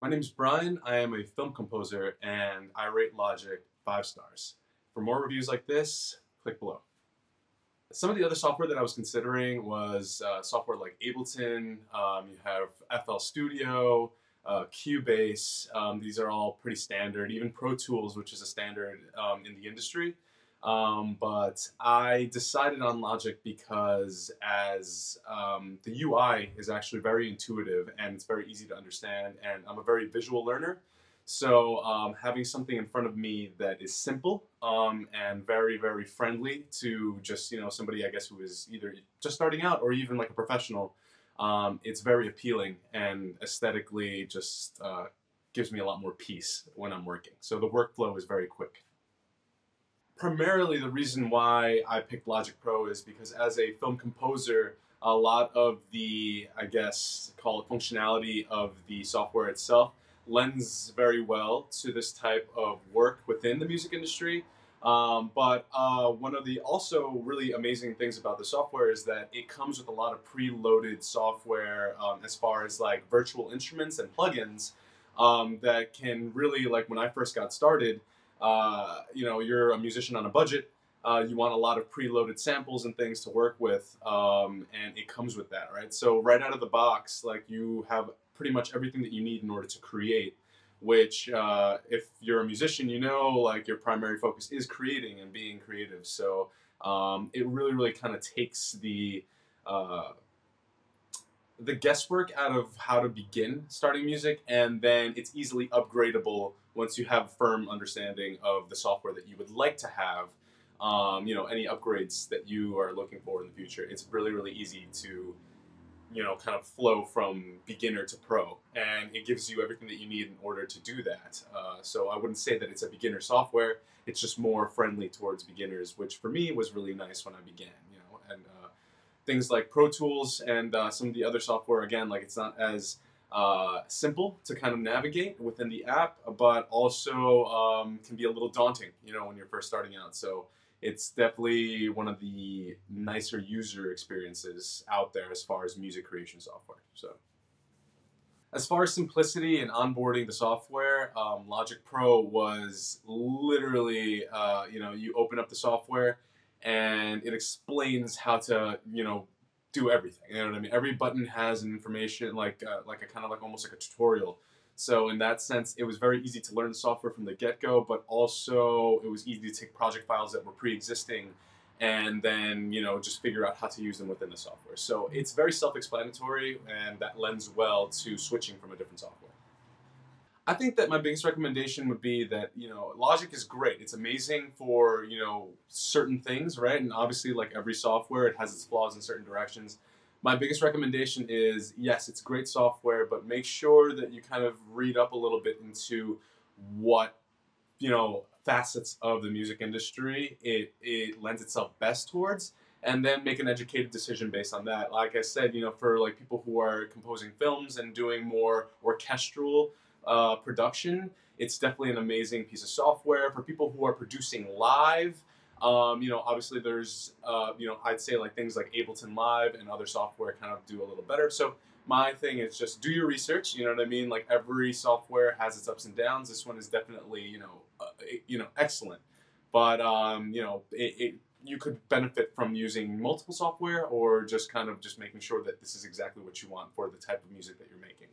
My name is Brian. I am a film composer and I rate Logic five stars. For more reviews like this, click below. Some of the other software that I was considering was uh, software like Ableton, um, you have FL Studio, uh, Cubase. Um, these are all pretty standard, even Pro Tools, which is a standard um, in the industry. Um, but I decided on Logic because as um, the UI is actually very intuitive and it's very easy to understand and I'm a very visual learner. So um, having something in front of me that is simple um, and very, very friendly to just, you know, somebody I guess who is either just starting out or even like a professional, um, it's very appealing and aesthetically just uh, gives me a lot more peace when I'm working. So the workflow is very quick primarily the reason why I picked Logic Pro is because as a film composer, a lot of the, I guess, call it functionality of the software itself lends very well to this type of work within the music industry. Um, but uh, one of the also really amazing things about the software is that it comes with a lot of preloaded software um, as far as like virtual instruments and plugins um, that can really, like when I first got started, uh, you know, you're a musician on a budget. Uh, you want a lot of preloaded samples and things to work with, um, and it comes with that, right? So right out of the box, like you have pretty much everything that you need in order to create. Which, uh, if you're a musician, you know, like your primary focus is creating and being creative. So um, it really, really kind of takes the uh, the guesswork out of how to begin starting music, and then it's easily upgradable once you have firm understanding of the software that you would like to have. Um, you know, any upgrades that you are looking for in the future, it's really, really easy to, you know, kind of flow from beginner to pro, and it gives you everything that you need in order to do that. Uh, so I wouldn't say that it's a beginner software; it's just more friendly towards beginners, which for me was really nice when I began. You know, and uh, things like Pro Tools and uh, some of the other software, again, like it's not as uh, simple to kind of navigate within the app, but also um, can be a little daunting, you know, when you're first starting out. So it's definitely one of the nicer user experiences out there as far as music creation software. So. As far as simplicity and onboarding the software, um, Logic Pro was literally, uh, you know, you open up the software and it explains how to you know do everything. You know what I mean? Every button has an information like uh, like a kind of like almost like a tutorial. So in that sense, it was very easy to learn the software from the get-go, but also it was easy to take project files that were pre-existing and then you know just figure out how to use them within the software. So it's very self-explanatory, and that lends well to switching from a different software. I think that my biggest recommendation would be that you know Logic is great. It's amazing for you know certain things, right? And obviously, like every software, it has its flaws in certain directions. My biggest recommendation is yes, it's great software, but make sure that you kind of read up a little bit into what you know facets of the music industry it it lends itself best towards and then make an educated decision based on that. Like I said, you know, for like people who are composing films and doing more orchestral uh, production. It's definitely an amazing piece of software for people who are producing live. Um, you know, obviously there's, uh, you know, I'd say like things like Ableton Live and other software kind of do a little better. So my thing is just do your research. You know what I mean? Like every software has its ups and downs. This one is definitely, you know, uh, you know, excellent. But um, you know, it, it you could benefit from using multiple software or just kind of just making sure that this is exactly what you want for the type of music that you're making.